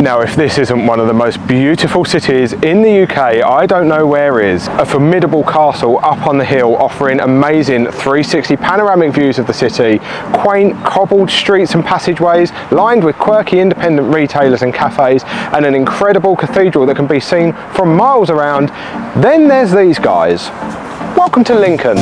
Now, if this isn't one of the most beautiful cities in the UK, I don't know where is. A formidable castle up on the hill offering amazing 360 panoramic views of the city, quaint cobbled streets and passageways lined with quirky independent retailers and cafes, and an incredible cathedral that can be seen from miles around. Then there's these guys. Welcome to Lincoln.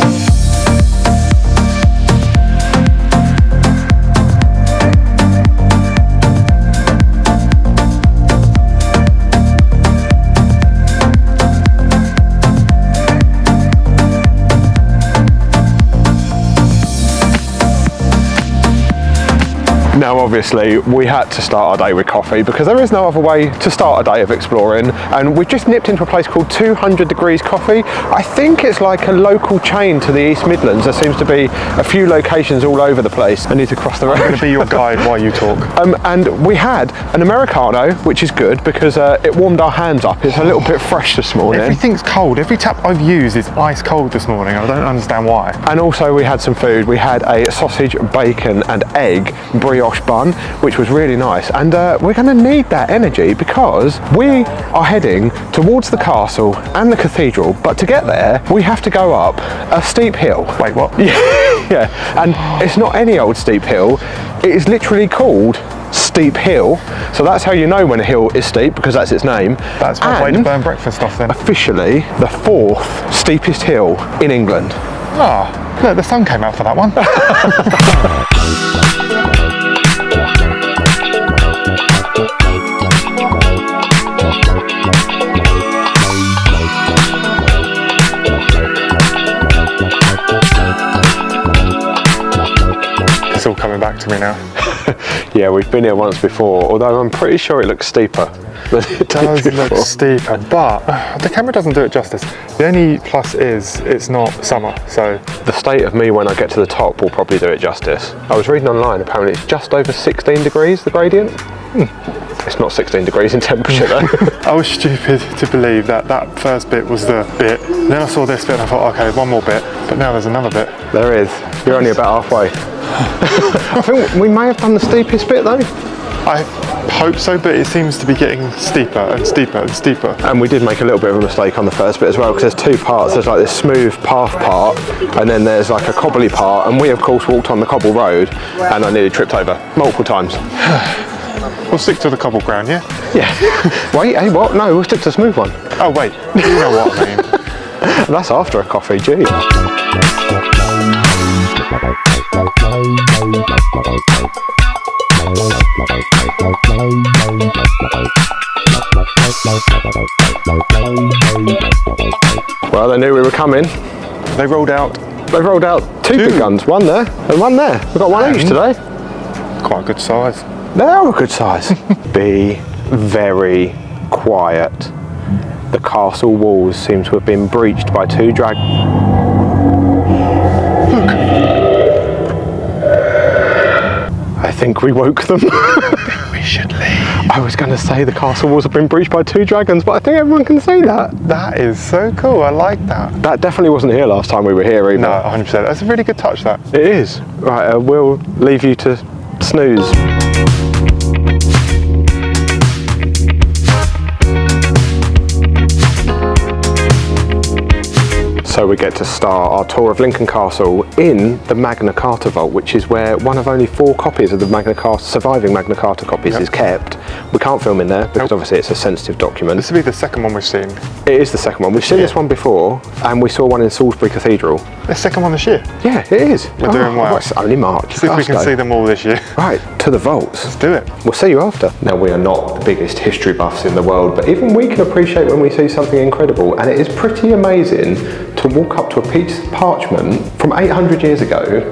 Now obviously we had to start our day with coffee because there is no other way to start a day of exploring and we've just nipped into a place called 200 Degrees Coffee. I think it's like a local chain to the East Midlands. There seems to be a few locations all over the place. I need to cross the road. I'm going to be your guide while you talk. Um, and we had an Americano, which is good because uh, it warmed our hands up. It's a little bit fresh this morning. Everything's cold. Every tap I've used is ice cold this morning. I don't understand why. And also we had some food. We had a sausage, bacon and egg brioche bun, which was really nice. And uh, we're going to need that energy because we are heading towards the castle and the cathedral. But to get there, we have to go up a steep hill. Wait, what? Yeah, yeah. And it's not any old steep hill. It is literally called Steep Hill. So that's how you know when a hill is steep because that's its name. That's my way to And burn breakfast off then. Officially the fourth steepest hill in England. Ah, look, the sun came out for that one. coming back to me now. Yeah, we've been here once before, although I'm pretty sure it looks steeper it It does did look steeper, but the camera doesn't do it justice. The only plus is it's not summer, so The state of me when I get to the top will probably do it justice. I was reading online, apparently it's just over 16 degrees, the gradient. Hmm. It's not 16 degrees in temperature though. I was stupid to believe that that first bit was the bit. Then I saw this bit and I thought, okay, one more bit, but now there's another bit. there is. You're only about halfway. I think we may have done the steepest bit though. I hope so, but it seems to be getting steeper and steeper and steeper. And we did make a little bit of a mistake on the first bit as well because there's two parts. There's like this smooth path part and then there's like a cobbly part and we of course walked on the cobble road and I nearly tripped over multiple times. We'll stick to the cobble ground, yeah? Yeah. Wait, hey what? No, we'll stick to the smooth one. Oh wait, you know what I mean. That's after a coffee, gee. Well, they knew we were coming. They rolled out They rolled out two, big guns, one there and one there. We've got one each today. quite a good size. They are a good size. Be very quiet. The castle walls seem to have been breached by two drag. Think we woke them. We should leave. I was going to say the castle walls have been breached by two dragons, but I think everyone can say that. That is so cool. I like that. That definitely wasn't here last time we were here either. No, 100%. That's a really good touch. That. It is. Right, uh, we'll leave you to snooze. So we get to start our tour of Lincoln Castle in the Magna Carta Vault, which is where one of only four copies of the Magna Carta, surviving Magna Carta copies Yep. is kept. We can't film in there because Nope. obviously it's a sensitive document. This will be the second one we've seen. It is the second one. We've seen this one before and we saw one in Salisbury Cathedral. The second one this year. Yeah, it is. We're doing oh, well. It's only March. See if we can go. see them all this year. Right, to the vaults. Let's do it. We'll see you after. Now, we are not the biggest history buffs in the world, but even we can appreciate when we see something incredible. And it is pretty amazing to walk up to a piece of parchment from 800 years ago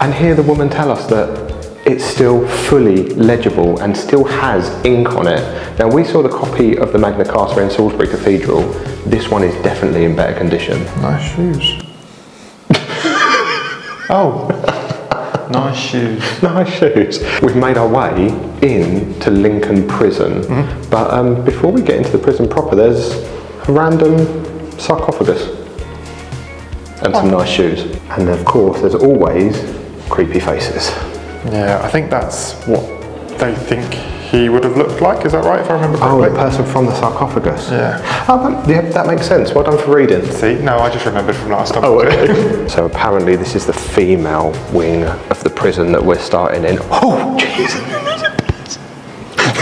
and hear the woman tell us that it's still fully legible and still has ink on it. Now, we saw the copy of the Magna Carta in Salisbury Cathedral. This one is definitely in better condition. Nice shoes. oh. nice shoes. Nice shoes. We've made our way in to Lincoln Prison, but um, before we get into the prison proper, there's a random sarcophagus and some nice shoes. And of course, there's always creepy faces. Yeah, I think that's what they think he would have looked like. Is that right? If I remember oh, correctly. Oh, correctly. the person from the sarcophagus. Yeah. Oh, that, yeah, that makes sense. Well done for reading. See, no, I just remembered from last time. Oh, So apparently this is the female wing of the prison that we're starting in. Oh, jeez.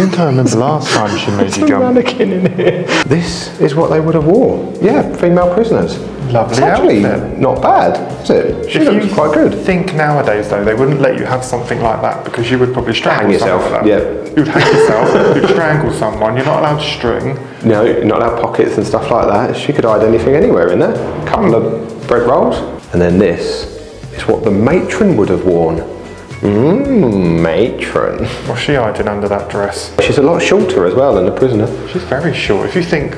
I think I remember last time she made you jump. mannequin in here. This is what they would have worn. Yeah, female prisoners. Lovely It's actually outfit. not bad, is it? She If looks quite good. think nowadays though, they wouldn't let you have something like that because you would probably strangle Hang yourself, that. yeah. You'd hang yourself, you'd strangle someone, you're not allowed to string. No, you're not allowed pockets and stuff like that. She could hide anything anywhere in there. A couple of bread rolls. And then this is what the matron would have worn. Mmm, matron. What's she hiding under that dress? She's a lot shorter as well than the prisoner. She's very short. If you think,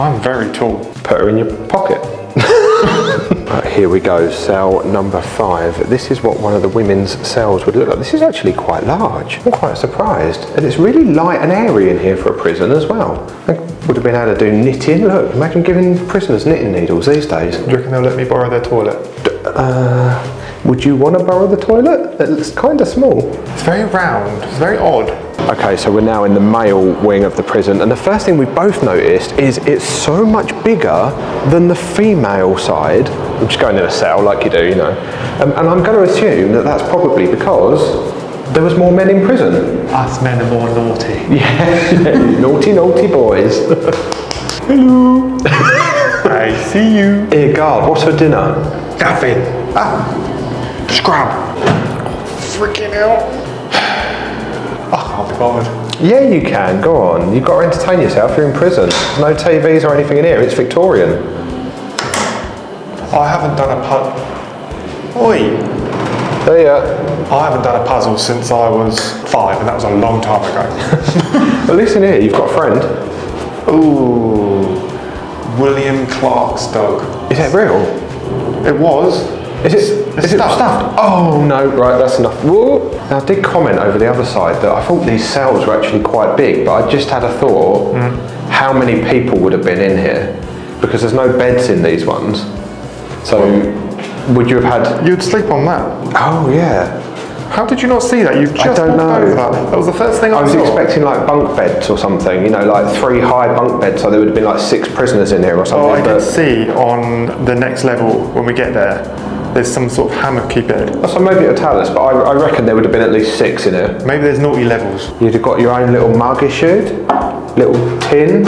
I'm very tall. Put her in your pocket. Right, here we go, cell number five. This is what one of the women's cells would look like. This is actually quite large. I'm quite surprised. And it's really light and airy in here for a prison as well. I would have been able to do knitting. Look, imagine giving prisoners knitting needles these days. Do you reckon they'll let me borrow their toilet? Uh, would you want to borrow the toilet? It's kind of small. It's very round, it's very odd. Okay, so we're now in the male wing of the prison, and the first thing we both noticed is it's so much bigger than the female side. I'm just going in a cell like you do, you know. Um, and I'm going to assume that that's probably because there was more men in prison. Us men are more naughty. Yeah, naughty, naughty boys. Hello. I see you. Here, guard, what's for dinner? Nothing. Ah, scrub. Freaking out. Oh, ah, I'll be bothered. Yeah, you can. Go on. You've got to entertain yourself. You're in prison. There's no TVs or anything in here. It's Victorian. I haven't done a puzzle. Oi. There you I haven't done a puzzle since I was five, and that was a long time ago. Well, listen here. You've got a friend. Ooh. William Clark's dog. Is that real? It was. Is it? It's Is it stuffed. stuffed? Oh no! Right, that's enough. Whoa. Now, I did comment over the other side that I thought these cells were actually quite big, but I just had a thought: mm. how many people would have been in here? Because there's no beds in these ones. So, would you have had? You'd sleep on that. Oh yeah. How did you not see that? You've just don't know. over that. That was the first thing I, I was saw. expecting like bunk beds or something, you know, like three high bunk beds, so there would have been like six prisoners in here or something. Oh, I but- did see on the next level when we get there. There's some sort of hammocky oh, bed. So maybe it'll tell us, but I, I reckon there would have been at least six in it. Maybe there's naughty levels. You'd have got your own little mug issued, little tin.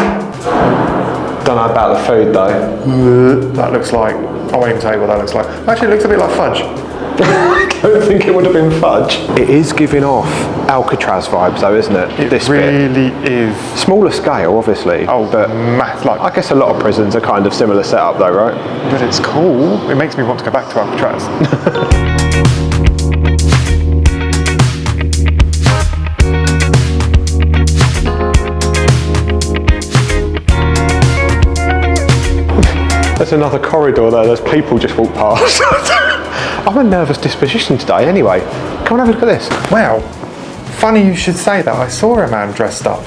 Don't know about the food though. Uh, that looks like. I won't even tell you what that looks like. Actually, it looks a bit like fudge. I don't think it would have been fudge. It is giving off Alcatraz vibes though, isn't it? It this bit. really is. Smaller scale, obviously. Oh, but mass like. I guess a lot of prisons are kind of similar setup though, right? But it's cool. It makes me want to go back to Alcatraz. There's another corridor there, there's people just walk past. I'm a nervous disposition today anyway. Come and have a look at this. wow. Funny you should say that. I saw a man dressed up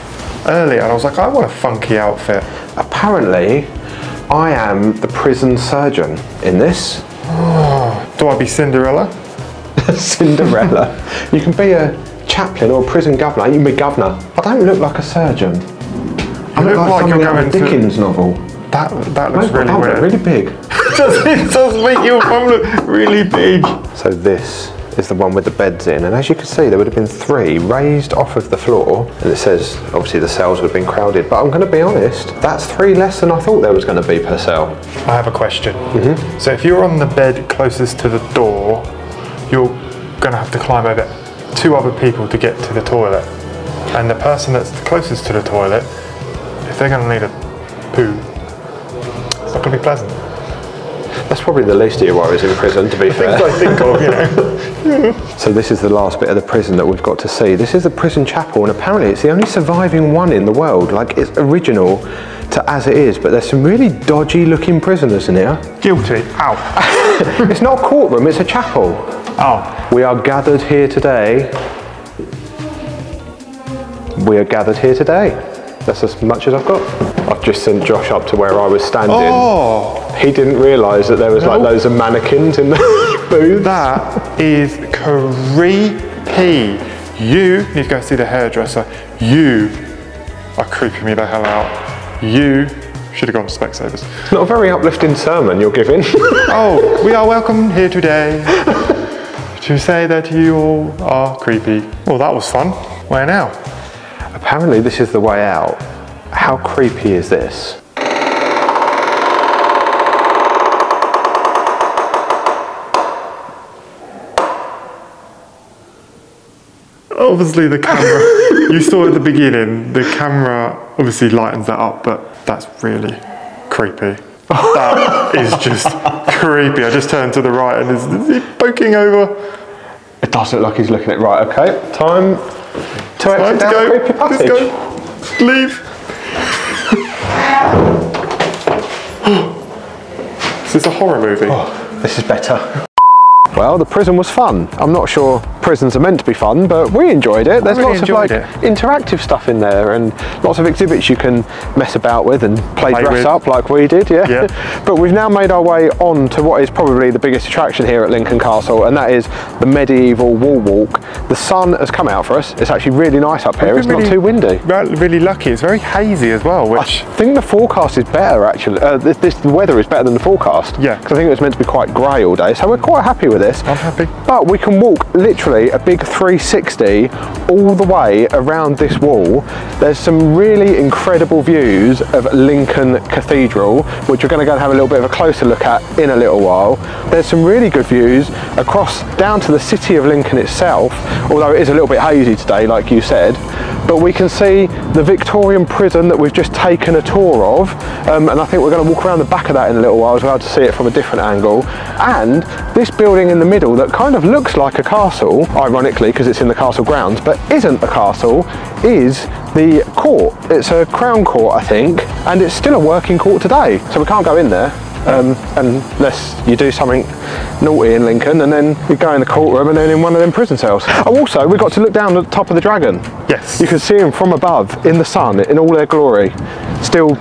earlier and I was like, I want a funky outfit. Apparently, I am the prison surgeon in this. Do I be Cinderella? Cinderella. you can be a chaplain or a prison governor. You can be governor. I don't look like a surgeon. I look like like you're going to- Dickens novel. That that looks My really weird. really big. does, it does make your bum look really big. So this is the one with the beds in, and as you can see, there would have been three raised off of the floor, and it says obviously the cells would have been crowded. But I'm going to be honest, that's three less than I thought there was going to be per cell. I have a question. Mm-hmm. So if you're on the bed closest to the door, you're going to have to climb over two other people to get to the toilet. And the person that's closest to the toilet, if they're going to need a poo, it's not going to be pleasant. That's probably the least of your worries in prison, to be fair. Things I think of, you know. So this is the last bit of the prison that we've got to see. This is the prison chapel, and apparently it's the only surviving one in the world. Like it's original to as it is, but there's some really dodgy looking prisoners in here. Guilty. Ow. It's not a courtroom, it's a chapel. Oh. We are gathered here today. We are gathered here today. That's as much as I've got. I've just sent Josh up to where I was standing. Oh. He didn't realise that there was like No. loads of mannequins in the booth. That is creepy. You need to go see the hairdresser. You are creeping me the hell out. You should have gone to Specsavers. Not a very uplifting sermon you're giving. oh, we are welcome here today to say that you all are creepy. Well, that was fun. Where now? Apparently this is the way out. How creepy is this? Obviously the camera, you saw at the beginning, the camera obviously lightens that up, but that's really creepy. That is just creepy. I just turned to the right and is, is he poking over? It does look like he's looking at right. Okay, time to Time exit to down go. the creepy Let's go. Leave. This is a horror movie? Oh, this is better. Well, the prison was fun. I'm not sure prisons are meant to be fun, but we enjoyed it. There's really lots of like it. interactive stuff in there and lots of exhibits you can mess about with and play, Play dress with. up like we did, yeah. Yeah. but we've now made our way on to what is probably the biggest attraction here at Lincoln Castle, and that is the medieval wall walk. The sun has come out for us. It's actually really nice up here. We've not too windy. Really, really lucky. It's very hazy as well, which I think the forecast is better actually. Uh, this, this the weather is better than the forecast. Yeah. Because I think it was meant to be quite grey all day, so we're quite happy with this. I'm happy. But we can walk literally a big 360 all the way around this wall. There's some really incredible views of Lincoln Cathedral, which we're going to go and have a little bit of a closer look at in a little while. There's some really good views across down to the city of Lincoln itself, although it is a little bit hazy today, like you said. But we can see the Victorian prison that we've just taken a tour of, um, and I think we're going to walk around the back of that in a little while as well to see it from a different angle. And this building in the middle that kind of looks like a castle, ironically because it's in the castle grounds, but isn't a castle, is the court. It's a crown court, I think, and it's still a working court today. So we can't go in there. Um, unless you do something naughty in Lincoln and then you go in the courtroom and then in one of them prison cells. Oh, also, we got to look down at the top of the dragon. Yes. You can see them from above in the sun in all their glory. Still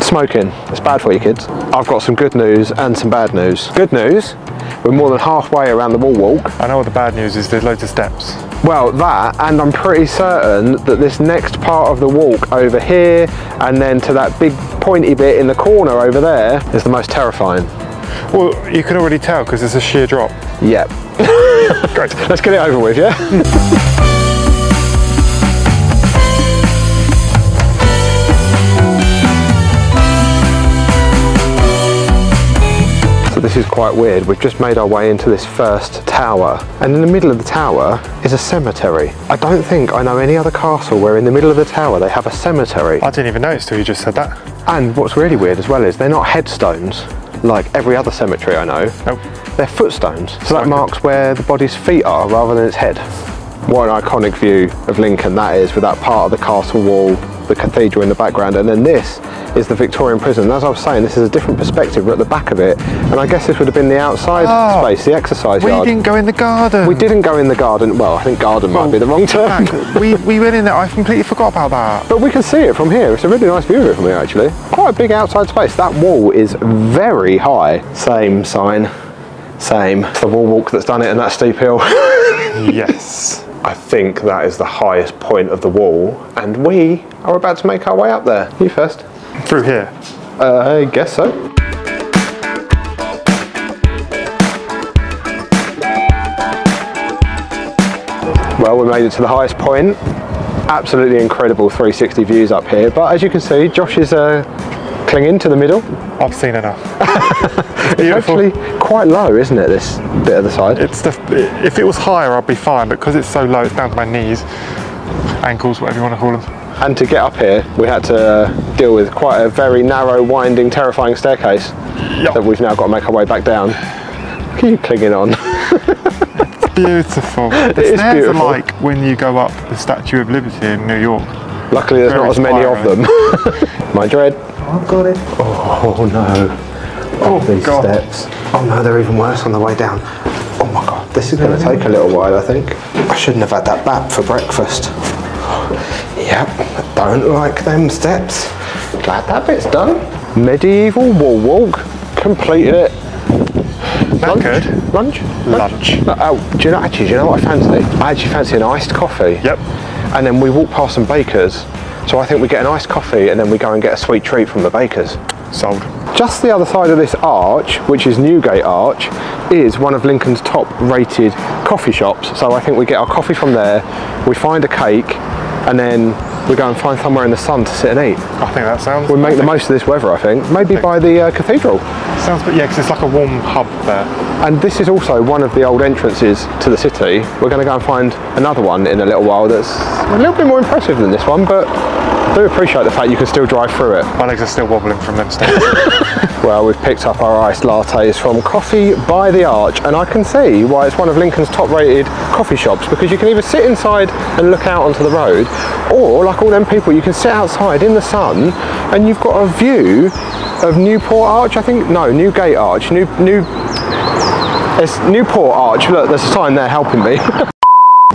smoking. It's bad for you kids. I've got some good news and some bad news. Good news, we're more than halfway around the wall walk. I know what the bad news is. There's loads of steps. Well, that, and I'm pretty certain that this next part of the walk over here and then to that big pointy bit in the corner over there is the most terrifying. Well, you can already tell because it's a sheer drop. Yep. Great. Let's get it over with, yeah? this is quite weird. We've just made our way into this first tower, and in the middle of the tower is a cemetery. I don't think I know any other castle where in the middle of the tower they have a cemetery. I didn't even notice till you just said that. And what's really weird as well is they're not headstones like every other cemetery I know. Nope. They're footstones. So that marks where the body's feet are rather than its head. What an iconic view of Lincoln that is with that part of the castle wall, the cathedral in the background, and then this is the Victorian prison. And as I was saying, this is a different perspective. We're at the back of it, and I guess this would have been the outside Oh, space, the exercise We yard. didn't go in the garden. We didn't go in the garden. Well, I think garden might be the wrong term. We, we went in there. I completely forgot about that. But we can see it from here. It's a really nice view of it from here, actually. Quite a big outside space. That wall is very high. Same sign. Same. It's the wall walk that's done it and that steep hill. yes. I think that is the highest point of the wall, and we are about to make our way up there. You first. Through here. Uh, I guess so. Well, we made it to the highest point. Absolutely incredible 360 views up here. But as you can see, Josh is uh, clinging to the middle. I've seen enough. It's actually quite low, isn't it, this bit of the side? It's the, if it was higher, I'd be fine, but because it's so low, it's down to my knees, ankles, whatever you want to call them. And to get up here, we had to uh, deal with quite a very narrow, winding, terrifying staircase Yup. that we've now got to make our way back down. Look at you clinging on. Beautiful. The is stairs beautiful. are like when you go up the Statue of Liberty in New York. Luckily, there's Very not as many of them. My dread. I've got it. Oh no. Oh, These God. steps. Oh no, they're even worse on the way down. Oh my god, this is going to take a little while, I think. I shouldn't have had that bat for breakfast. Yep, don't like them steps. Glad that bit's done. Medieval wall walk. Completed it. That lunch? Lunch? Lunch. Uh, oh, do you know, actually, do you know what I fancy? I actually fancy an iced coffee. Yep. And then we walk past some bakers. So I think we get an iced coffee and then we go and get a sweet treat from the bakers. Sold. Just the other side of this arch, which is Newgate Arch, is one of Lincoln's top rated coffee shops. So I think we get our coffee from there, we find a cake, and then we go and find somewhere in the sun to sit and eat. I think that sounds. We make the most of this weather, I think. Maybe by the uh, cathedral. Sounds, but yeah, because it's like a warm hub there. And this is also one of the old entrances to the city. We're going to go and find another one in a little while that's a little bit more impressive than this one, but I do appreciate the fact you can still drive through it. My legs are still wobbling from them stairs. Well, we've picked up our iced lattes from Coffee by the Arch, and I can see why it's one of Lincoln's top rated coffee shops because you can either sit inside and look out onto the road, or like all them people, you can sit outside in the sun and you've got a view of Newport Arch, I think. No, Newgate Arch. New, New, it's Newport Arch. Look, there's a sign there helping me.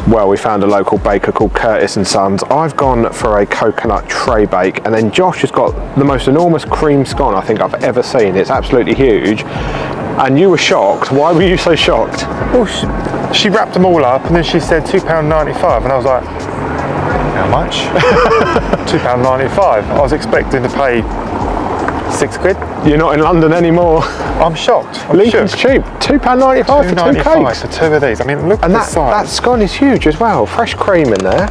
Well, we found a local baker called Curtis and Sons. I've gone for a coconut tray bake, and then Josh has got the most enormous cream scone I think I've ever seen. It's absolutely huge. And you were shocked. Why were you so shocked? oh, she, she wrapped them all up and then she said £2.95 and I was like, how much? £2.95. I was expecting to pay six quid. You're not in London anymore. I'm shocked. I'm Lincoln's shook. cheap. £2.95 for two cakes. for two of these. I mean, look And at that, the size. that scone is huge as well. Fresh cream in there.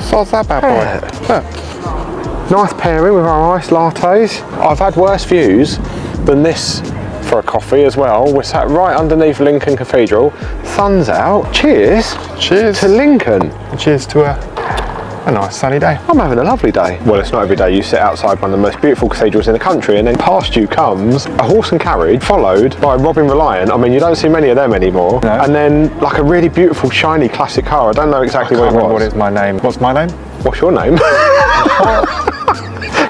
size that bad boy. Look. Nice pairing with our iced lattes. I've had worse views than this for a coffee as well. We're sat right underneath Lincoln Cathedral. Sun's out. Cheers Cheers. to Lincoln. Cheers to a, a nice sunny day. I'm having a lovely day. Well, it's not every day you sit outside one of the most beautiful cathedrals in the country and then past you comes a horse and carriage followed by Robin Reliant. I mean, you don't see many of them anymore. No. And then like a really beautiful, shiny classic car. I don't know exactly what it was. what is my name. What's my name? What's your name?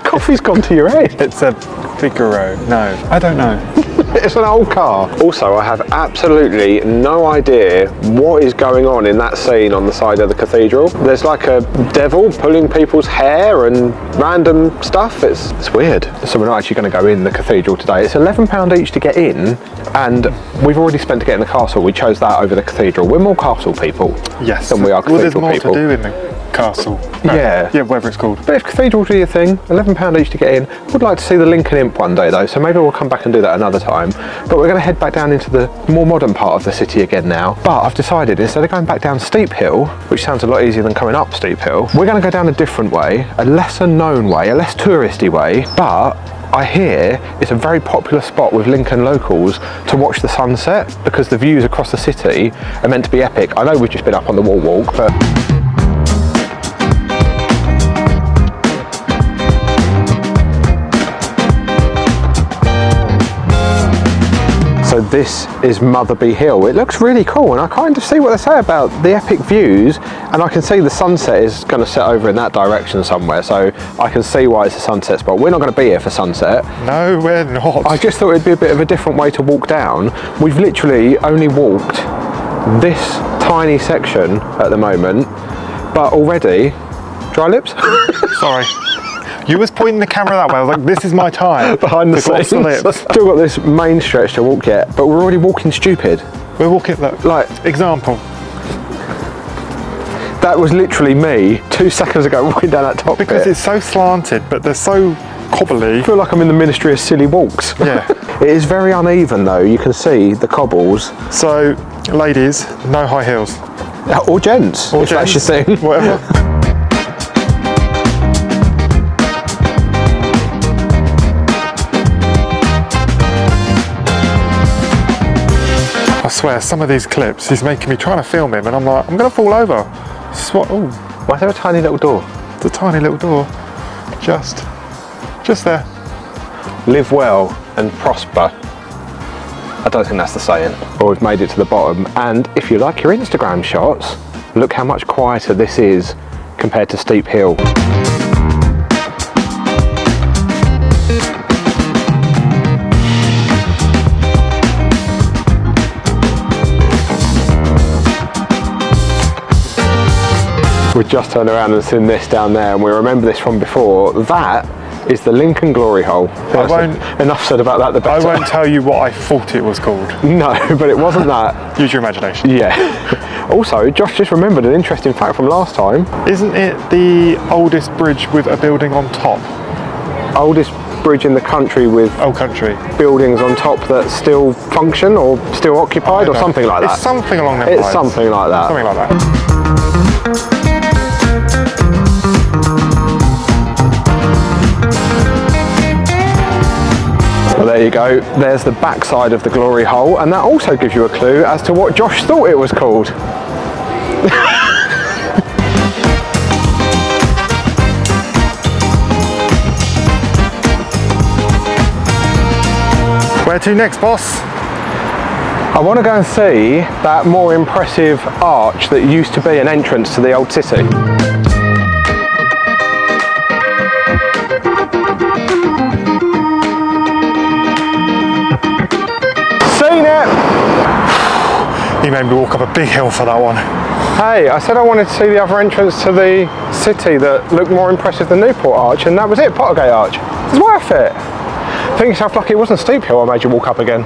Coffee's gone to your head. It's a Figaro. No, I don't know. It's an old car. Also, I have absolutely no idea what is going on in that scene on the side of the cathedral. There's like a devil pulling people's hair and random stuff. It's, it's weird. So we're not actually going to go in the cathedral today. It's £11 each to get in, and we've already spent to get in the castle. We chose that over the cathedral. We're more castle people Yes. than we are Well, there's more people. to do in the castle. No. Yeah. Yeah, whatever it's called. But if cathedrals are your thing, £11 each to get in. Would like to see the Lincoln Imp one day though, so maybe we'll come back and do that another time. But we're going to head back down into the more modern part of the city again now. But I've decided instead of going back down Steep Hill, which sounds a lot easier than coming up Steep Hill, we're going to go down a different way, a lesser known way, a less touristy way, but I hear it's a very popular spot with Lincoln locals to watch the sunset because the views across the city are meant to be epic. I know we've just been up on the wall walk, but this is Motherby Hill. It looks really cool and I kind of see what they say about the epic views and I can see the sunset is going to set over in that direction somewhere so I can see why it's a sunset spot. We're not going to be here for sunset. No, we're not. I just thought it'd be a bit of a different way to walk down. We've literally only walked this tiny section at the moment but already, dry lips? Sorry. You was pointing the camera that way. I was like, this is my time. Behind the scenes. Still got this main stretch to walk yet but we're already walking stupid. We're walking, look, Like example. That was literally me two seconds ago walking down that top Because bit. it's so slanted, but they're so cobbly. I feel like I'm in the Ministry of Silly Walks. Yeah. it is very uneven though. You can see the cobbles. So, ladies, no high heels. Or gents, Or if that's your thing. Whatever. Swear, some of these clips, he's making me trying to film him, and I'm like, I'm gonna fall over. This is what? Oh, Why is there a tiny little door? it's a tiny little door, just, just there. Live well and prosper. I don't think that's the saying. But we've made it to the bottom. And if you like your Instagram shots, look how much quieter this is compared to Steep Hill. We just turned around and seen this down there, and we remember this from before. That is the Lincoln Glory Hole. I won't- Enough said about that. The better. I won't tell you what I thought it was called. No, but it wasn't that. Use your imagination. Yeah. also, Josh just remembered an interesting fact from last time. Isn't it the oldest bridge with a building on top? Oldest bridge in the country with Old country. buildings on top that still function or still occupied or No. something like that. It's something along those It's lines. something like that. Something like that. There you go. There's the backside of the glory hole, and that also gives you a clue as to what Josh thought it was called. Where to next, boss? I want to go and see that more impressive arch that used to be an entrance to the old city. You made me walk up a big hill for that one. Hey, I said I wanted to see the other entrance to the city that looked more impressive than Newport Arch, and that was it, Pottergate Arch. It's worth it. Think yourself lucky it wasn't steep hill I made you walk up again.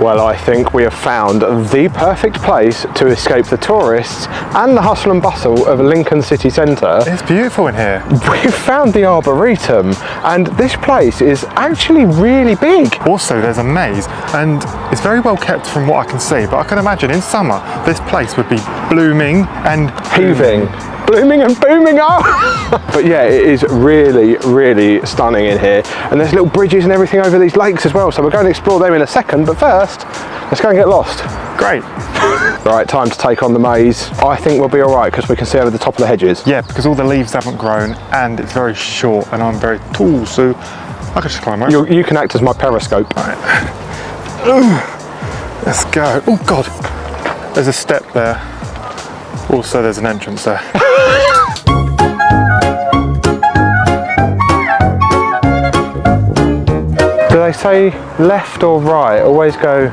Well, I think we have found the perfect place to escape the tourists and the hustle and bustle of Lincoln city centre. It's beautiful in here. We've found the Arboretum, and this place is actually really big. Also, there's a maze, and it's very well kept from what I can see. But I can imagine in summer, this place would be blooming and Heaving, blooming and booming up. but yeah, it is really, really stunning in here. And there's little bridges and everything over these lakes as well. So we're going to explore them in a second. But first, let's go and get lost. Great. Right, time to take on the maze. I think we'll be all right because we can see over the top of the hedges. Yeah, because all the leaves haven't grown, and it's very short, and I'm very tall, so I could just climb over. You, you can act as my periscope. Right. Let's go. Oh God, there's a step there. Also, there's an entrance there. Do they say left or right? Always go,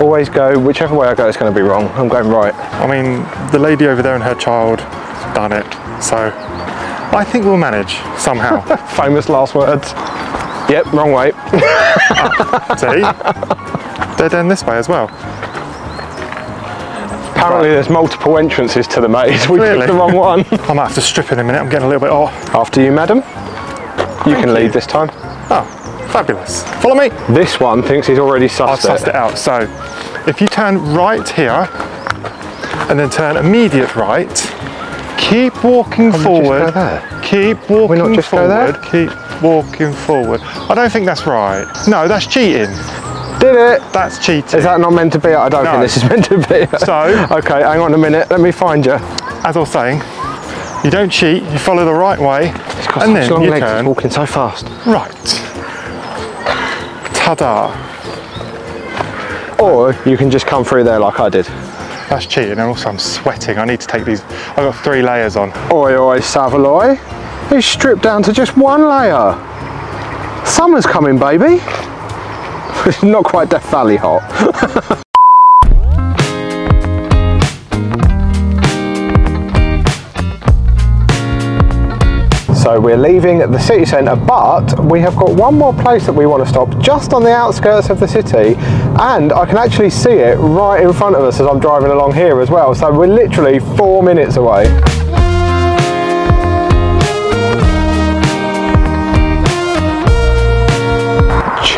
always go. Whichever way I go, it's going to be wrong. I'm going right. I mean, the lady over there and her child done it, so I think we'll manage somehow. Famous last words. Yep, wrong way. See? Dead end this way as well. Apparently, there's multiple entrances to the maze. We Really? picked the wrong one. I might have to strip in a minute. I'm getting a little bit off. After you, madam. You can you. lead this time. Oh, fabulous. Follow me. This one thinks he's already sussed I've sussed it. it out. So, if you turn right here and then turn immediate right, keep walking just forward. go there? Keep walking not just go there? forward. Keep walking forward. I don't think that's right. No, that's cheating. Did it? That's cheating. Is that not meant to be? I don't No. think this is meant to be. So- okay, hang on a minute. Let me find you. As I was saying, you don't cheat. You follow the right way, got and then long you legs. Turn walking so fast. right. Ta-da! Or you can just come through there like I did. That's cheating. And also, I'm sweating. I need to take these. I've got three layers on. Oi, oi, Savoy. He's stripped down to just one layer. Summer's coming, baby. Not quite Death Valley hot. So we're leaving the city centre, but we have got one more place that we want to stop just on the outskirts of the city, and I can actually see it right in front of us as I'm driving along here as well. So we're literally four minutes away.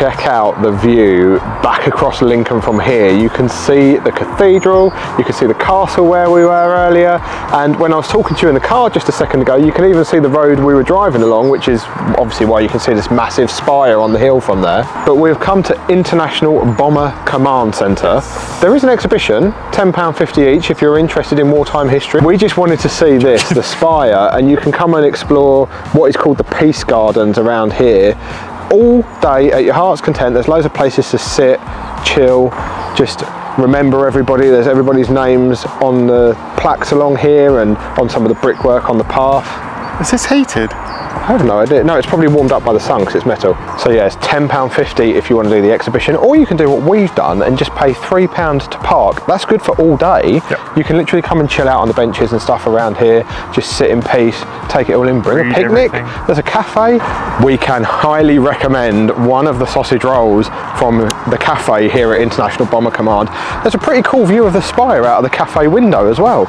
Check out the view back across Lincoln from here. You can see the cathedral, you can see the castle where we were earlier, and when I was talking to you in the car just a second ago, you can even see the road we were driving along, which is obviously why you can see this massive spire on the hill from there. But we've come to International Bomber Command Centre. There is an exhibition, £10.50 each if you're interested in wartime history. We just wanted to see this, the spire, and you can come and explore what is called the Peace Gardens around here all day at your heart's content. There's loads of places to sit, chill, just remember everybody. There's everybody's names on the plaques along here and on some of the brickwork on the path. Is this heated? I have no idea. No, it's probably warmed up by the sun because it's metal. So yeah, it's £10.50 if you want to do the exhibition, or you can do what we've done and just pay £3 to park. That's good for all day. Yep. You can literally come and chill out on the benches and stuff around here, just sit in peace, take it all in, bring Read a picnic. everything. There's a cafe. We can highly recommend one of the sausage rolls from the cafe here at International Bomber Command. There's a pretty cool view of the spire out of the cafe window as well.